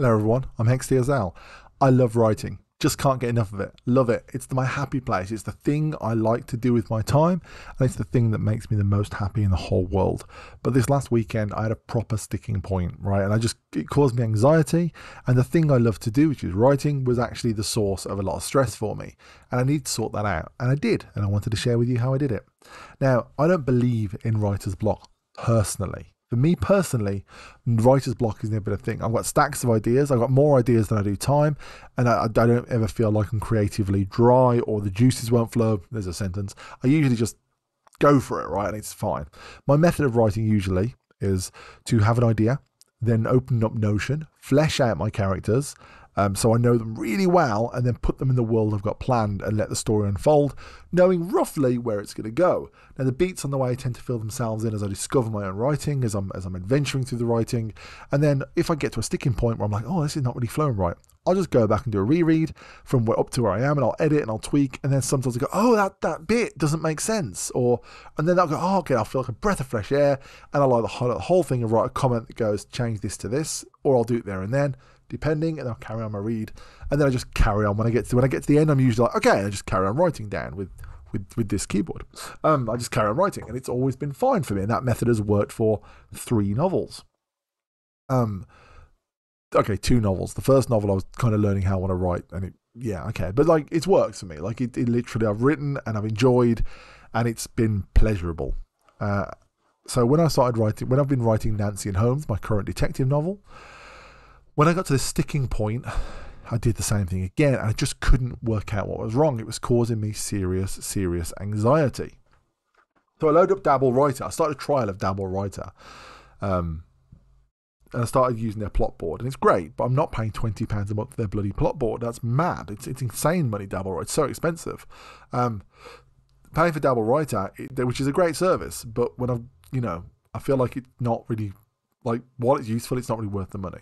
Hello, everyone. I'm HexDSL. I love writing. Just can't get enough of it. Love it. It's my happy place. It's the thing I like to do with my time, and it's the thing that makes me the most happy in the whole world. But this last weekend, I had a proper sticking point, right? And I just, it caused me anxiety. And the thing I love to do, which is writing, was actually the source of a lot of stress for me. And I need to sort that out. And I did. And I wanted to share with you how I did it. Now, I don't believe in writer's block personally. For me personally, writer's block is never a thing. I've got stacks of ideas. I've got more ideas than I do time, and I, I don't ever feel like I'm creatively dry or the juices won't flow. There's a sentence. I usually just go for it, right? And it's fine. My method of writing usually is to have an idea, then open up Notion, flesh out my characters, um, so I know them really well and then put them in the world I've got planned and let the story unfold, knowing roughly where it's going to go. Now the beats on the way tend to fill themselves in as I discover my own writing, as I'm as I'm adventuring through the writing, and then if I get to a sticking point where I'm like, oh, this is not really flowing right, I'll just go back and do a reread from where, up to where I am, and I'll edit and I'll tweak, and then sometimes I go, oh, that that bit doesn't make sense, or and then I'll go, oh, okay, I'll feel like a breath of fresh air, and I'll like the whole, the whole thing and write a comment that goes, change this to this, or I'll do it there and then depending, and I'll carry on my read, and then I just carry on when I get to when I get to the end. I'm usually like, okay, I just carry on writing down with with with this keyboard. Um, I just carry on writing, and it's always been fine for me. And that method has worked for three novels. Um, okay, two novels. The first novel I was kind of learning how I want to write, and it yeah, okay, but like it's worked for me. Like it, it literally, I've written and I've enjoyed, and it's been pleasurable. Uh, so when I started writing, when I've been writing Nancy and Holmes, my current detective novel, when I got to the sticking point, I did the same thing again. And I just couldn't work out what was wrong. It was causing me serious, serious anxiety. So I loaded up Dabble Writer. I started a trial of Dabble Writer. Um, and I started using their plot board, and it's great, but I'm not paying twenty pounds a month for their bloody plot board. That's mad. It's it's insane money. Dabble Writer, it's so expensive. Um, paying for Dabble Writer, which is a great service, but when I, you know, I feel like it's not really like while it's useful, it's not really worth the money.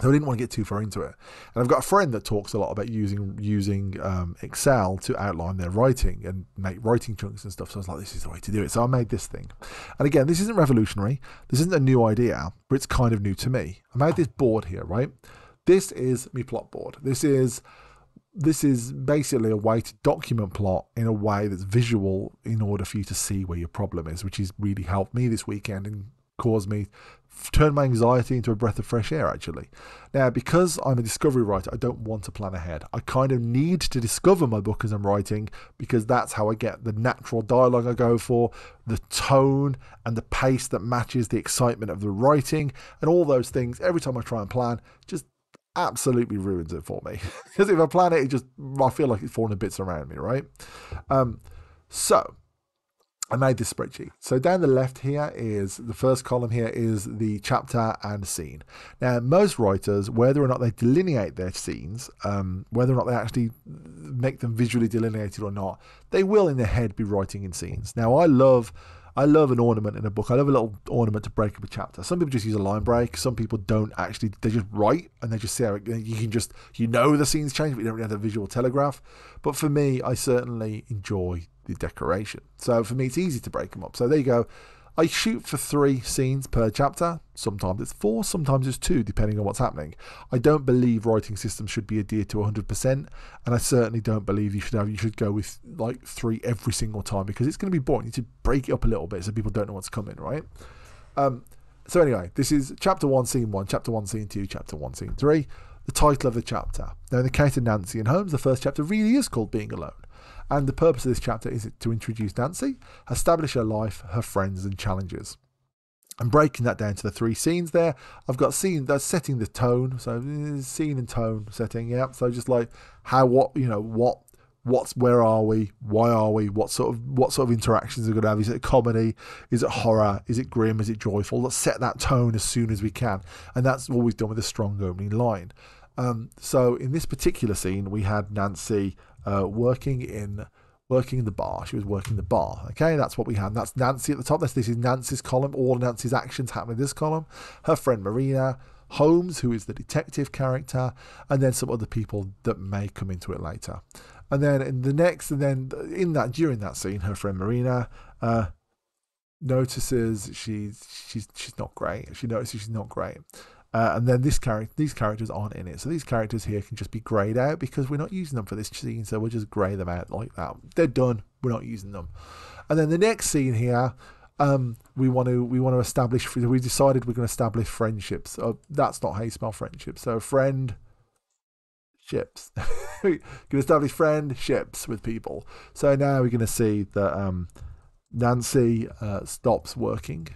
So I didn't want to get too far into it. And I've got a friend that talks a lot about using using um, Excel to outline their writing and make writing chunks and stuff. So I was like, this is the way to do it. So I made this thing. And again, this isn't revolutionary. This isn't a new idea, but it's kind of new to me. I made this board here, right? This is me plot board. This is this is basically a way to document plot in a way that's visual in order for you to see where your problem is, which has really helped me this weekend caused me turn my anxiety into a breath of fresh air actually. Now because i'm a discovery writer i don't want to plan ahead. I kind of need to discover my book as i'm writing because that's how i get the natural dialogue i go for the tone and the pace that matches the excitement of the writing and all those things. Every time i try and plan just absolutely ruins it for me. Because if i plan it it just i feel like it's falling to bits around me right? Um so I made this spreadsheet. So down the left here is the first column here is the chapter and scene. Now, most writers, whether or not they delineate their scenes, um, whether or not they actually make them visually delineated or not, they will in their head be writing in scenes. Now, I love. I love an ornament in a book. I love a little ornament to break up a chapter. Some people just use a line break. Some people don't actually. They just write and they just say you can just you know the scenes change, but you don't really have the visual telegraph. But for me, I certainly enjoy the decoration. So for me, it's easy to break them up. So there you go. I shoot for three scenes per chapter. Sometimes it's four, sometimes it's two, depending on what's happening. I don't believe writing systems should be adhered to 100%, and I certainly don't believe you should have you should go with like three every single time because it's going to be boring. You to break it up a little bit so people don't know what's coming, right? Um, so anyway, this is chapter one, scene one, chapter one, scene two, chapter one, scene three. The title of the chapter. Now, in the case of Nancy and Holmes, the first chapter really is called Being Alone. And the purpose of this chapter is to introduce Nancy, establish her life, her friends, and challenges. And breaking that down to the three scenes there, I've got scene that's setting the tone. So eh, scene and tone setting, yeah. So just like how what you know what what's where are we? Why are we? What sort of what sort of interactions are going to have? Is it comedy? Is it horror? Is it grim? Is it joyful? Let's set that tone as soon as we can. And that's always done with a strong opening line. Um, so in this particular scene we had nancy uh, working in working in the bar. She was working the bar. Okay, that's what we had. That's Nancy at the top. This, this is Nancy's column. All Nancy's actions happen in this column. Her friend Marina, Holmes, who is the detective character, and then some other people that may come into it later. And then in the next, and then in that during that scene, her friend Marina uh, notices she's she's she's not great. She notices she's not great. Uh, and then this character, these characters aren't in it, so these characters here can just be grayed out because we're not using them for this scene. So we'll just grey them out like that. They're done. We're not using them. And then the next scene here, um, we want to we want to establish. We decided we're going to establish friendships. Uh, that's not how you spell friendship. So friend ships. we can establish friendships with people. So now we're going to see that um, Nancy uh, stops working.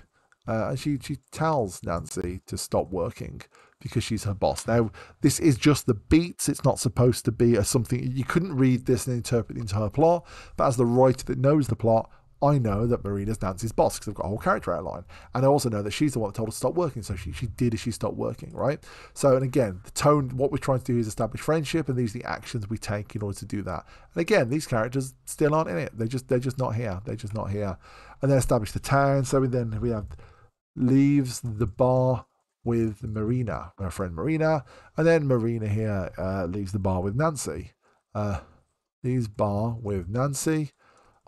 Uh, and she, she tells Nancy to stop working because she's her boss. Now, this is just the beats. It's not supposed to be a something. You couldn't read this and interpret the entire plot. But as the writer that knows the plot, I know that Marina's Nancy's boss because I've got a whole character outline. And I also know that she's the one that told her to stop working. So she, she did as she stopped working, right? So, and again, the tone, what we're trying to do is establish friendship, and these are the actions we take in order to do that. And again, these characters still aren't in it. They're just, they're just not here. They're just not here. And then establish the town. So we then we have leaves the bar with Marina, her friend Marina. And then Marina here uh, leaves the bar with Nancy. Uh, leaves bar with Nancy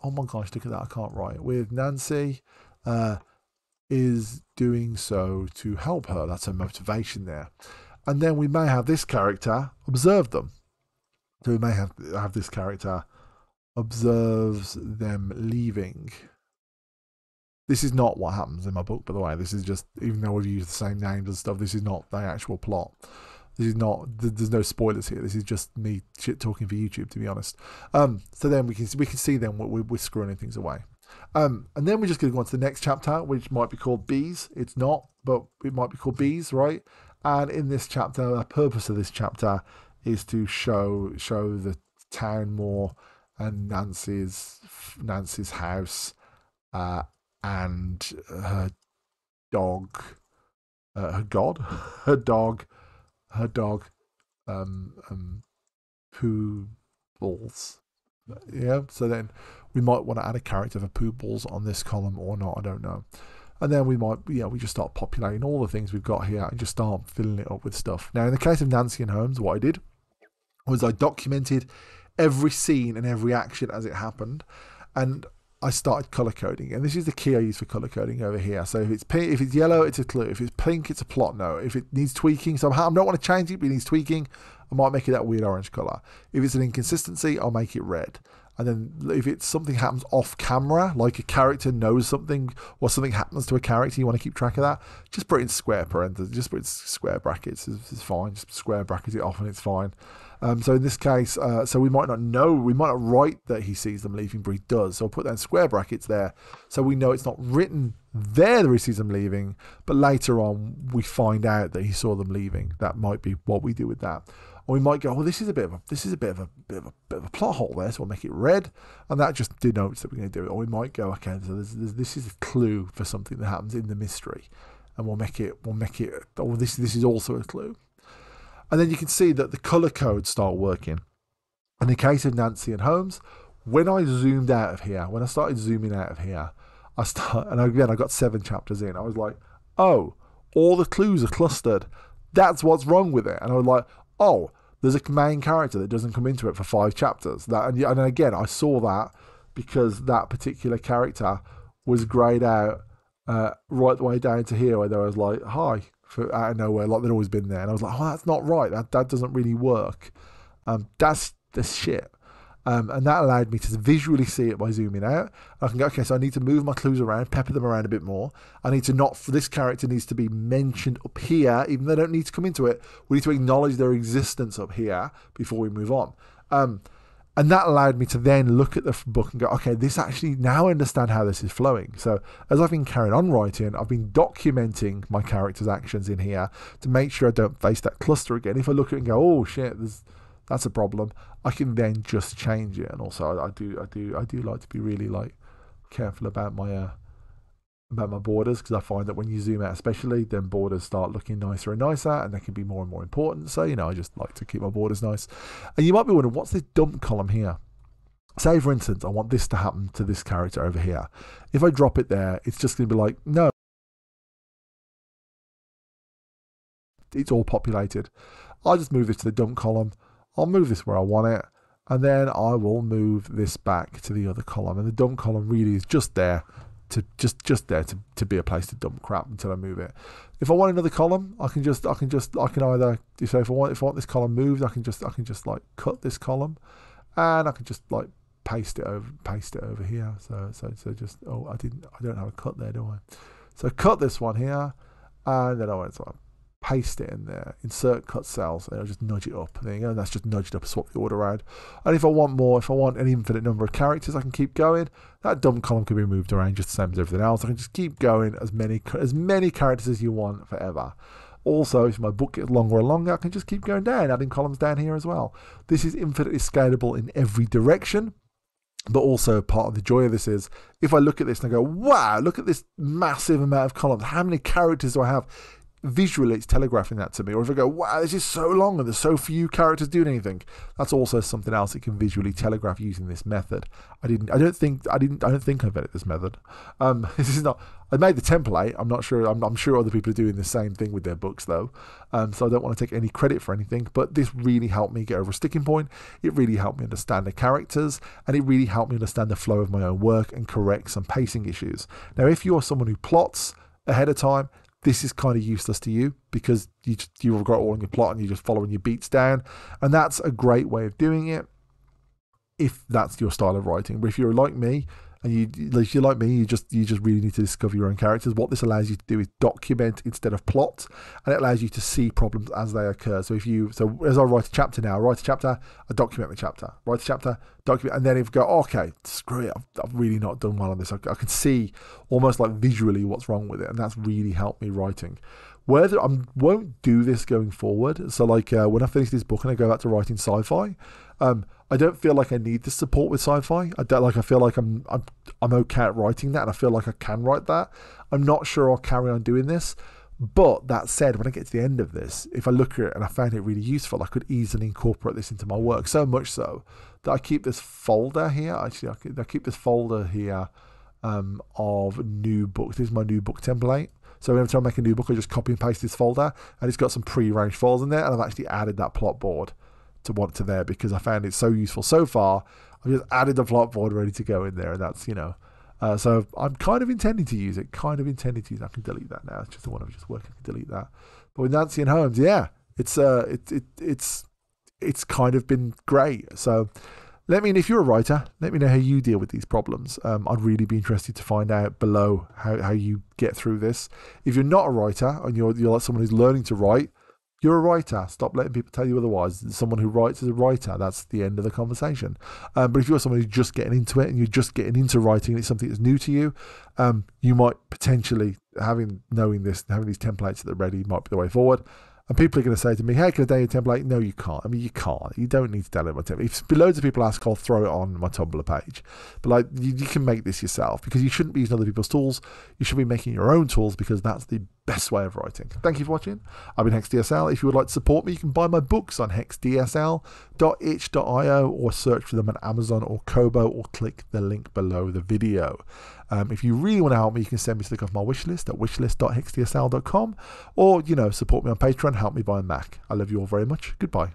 oh my gosh, look at that, I can't write, with Nancy uh, is doing so to help her. That's her motivation there. And then we may have this character observe them. So we may have, have this character observes them leaving. This is not what happens in my book, by the way. This is just, even though we've used the same names and stuff, this is not the actual plot. This is not. There's no spoilers here. This is just me shit talking for YouTube, to be honest. Um, so then we can we can see then we're, we're screwing things away. Um, and then we're just going to go on to the next chapter, which might be called Bees. It's not, but it might be called Bees, right? And in this chapter, the purpose of this chapter is to show show the town more and Nancy's Nancy's house uh, and her dog, uh, her god, her dog her dog um, um, poo balls. Yeah, so then we might want to add a character for poo balls on this column or not, I don't know. And then we might, yeah, we just start populating all the things we've got here and just start filling it up with stuff. Now, in the case of Nancy and Holmes, what I did was I documented every scene and every action as it happened. And I started color coding, and this is the key I use for color coding over here. So if it's pink, if it's yellow, it's a clue. If it's pink, it's a plot note. If it needs tweaking somehow, I don't want to change it, but it needs tweaking. I might make it that weird orange color. If it's an inconsistency, I'll make it red. And then if it's something happens off camera, like a character knows something or something happens to a character, you want to keep track of that, just put it in square parentheses, just put it in square brackets. It's, it's fine. Just square bracket it off and it's fine. Um, so in this case, uh, so we might not know, we might not write that he sees them leaving, but he does. So I'll put that in square brackets there. So we know it's not written there that he sees them leaving, but later on we find out that he saw them leaving. That might be what we do with that. Or we might go, well, this is a bit of a this is a bit of a bit of a bit of a plot hole there, so we'll make it red, and that just denotes that we're going to do it. Or we might go, okay, so there's, there's, this is a clue for something that happens in the mystery, and we'll make it we'll make it. Oh, this this is also a clue. And then you can see that the color codes start working. In the case of Nancy and Holmes, when I zoomed out of here, when I started zooming out of here, I start, and again, I got seven chapters in. I was like, oh, all the clues are clustered. That's what's wrong with it. And I was like, oh, there's a main character that doesn't come into it for five chapters. That and, and again, I saw that because that particular character was grayed out uh, right the way down to here, where there was like, hi, for out of nowhere, like they'd always been there. And I was like, oh, that's not right. That that doesn't really work. Um, that's the shit. Um, and that allowed me to visually see it by zooming out. I can go, okay, so I need to move my clues around, pepper them around a bit more. I need to not, this character needs to be mentioned up here, even though they don't need to come into it. We need to acknowledge their existence up here before we move on. Um, and that allowed me to then look at the book and go, okay, this actually now I understand how this is flowing. So as I've been carrying on writing, I've been documenting my character's actions in here to make sure I don't face that cluster again. If I look at it and go, oh shit, that's a problem, I can then just change it. And also, I, I do, I do, I do like to be really like careful about my uh, about my borders because I find that when you zoom out, especially, then borders start looking nicer and nicer and they can be more and more important. So, you know, I just like to keep my borders nice. And you might be wondering, what's this dump column here? Say, for instance, I want this to happen to this character over here. If I drop it there, it's just going to be like, no. It's all populated. I'll just move this to the dump column. I'll move this where I want it. And then I will move this back to the other column. And the dump column really is just there to just just there to, to be a place to dump crap until I move it. If I want another column, I can just I can just I can either so if I want if I want this column moved, I can just I can just like cut this column, and I can just like paste it over paste it over here. So so so just oh I didn't I don't have a cut there, do I? So cut this one here, and then I want to paste it in there, insert cut cells, and I'll just nudge it up. There you go, and that's just nudged up, swap the order around. And if I want more, if I want an infinite number of characters, I can keep going. That dumb column can be moved around just the same as everything else. I can just keep going as many as many characters as you want forever. Also, if my book gets longer and longer, I can just keep going down, adding columns down here as well. This is infinitely scalable in every direction. But also, part of the joy of this is if I look at this and I go, wow, look at this massive amount of columns. How many characters do I have? Visually it's telegraphing that to me. Or if I go, wow, this is so long and there's so few characters doing anything, that's also something else it can visually telegraph using this method. I didn't, I don't think, I didn't, I don't think I invented this method. Um, this is not. I made the template. I'm not sure. I'm, I'm, sure other people are doing the same thing with their books though. Um, so I don't want to take any credit for anything. But this really helped me get over a sticking point. It really helped me understand the characters, and it really helped me understand the flow of my own work and correct some pacing issues. Now, if you're someone who plots ahead of time, this is kind of useless to you because you you've got all in your plot and you're just following your beats down. And that's a great way of doing it if that's your style of writing. But if you're like me and you if you're like me, you just you just really need to discover your own characters. What this allows you to do is document instead of plot, and it allows you to see problems as they occur. So if you so as I write a chapter now, I write a chapter, I document the chapter, write a chapter, document, and then if you go, okay, screw it, I've, I've, really not done well on this. I, I can see almost like visually what's wrong with it, and that's really helped me writing whether I won't do this going forward. So like uh, when I finish this book and I go back to writing sci-fi, um, I don't feel like I need the support with sci-fi. I don't like. I feel like I'm I'm I'm okay at writing that, and I feel like I can write that. I'm not sure I'll carry on doing this. But that said, when I get to the end of this, if I look at it and I find it really useful, I could easily incorporate this into my work. So much so that I keep this folder here. Actually, I keep this folder here um, of new books. This is my new book template. So every time I make a new book, I just copy and paste this folder, and it's got some pre-arranged files in there, and I've actually added that plot board to want to there because I found it so useful so far. I've just added the plot board ready to go in there, and that's you know. Uh, so I'm kind of intending to use it. Kind of intending to use. It. I can delete that now. It's just the one I've just worked. I can delete that. But with Nancy and Holmes, yeah, it's uh, it, it it's it's kind of been great. So let me know if you're a writer. Let me know how you deal with these problems. Um, I'd really be interested to find out below how, how you get through this. If you're not a writer and you're you're like someone who's learning to write, you're a writer. Stop letting people tell you otherwise. Someone who writes is a writer. That's the end of the conversation. Um, but if you're someone who's just getting into it and you're just getting into writing, and it's something that's new to you, um, you might potentially having knowing this, having these templates that are ready might be the way forward. And people are going to say to me, hey, can I download a template? No, you can't. I mean, you can't. You don't need to download my template. If loads of people ask, I'll throw it on my Tumblr page. But like, you, you can make this yourself because you shouldn't be using other people's tools. You should be making your own tools because that's the best way of writing. Thank you for watching. I've been HexDSL. If you would like to support me, you can buy my books on hexdsl.itch.io or search for them on Amazon or Kobo or click the link below the video. Um, if you really want to help me, you can send me stuff off my wish list at wishlist.hexdsl.com or, you know, support me on Patreon, help me buy a Mac. I love you all very much. Goodbye.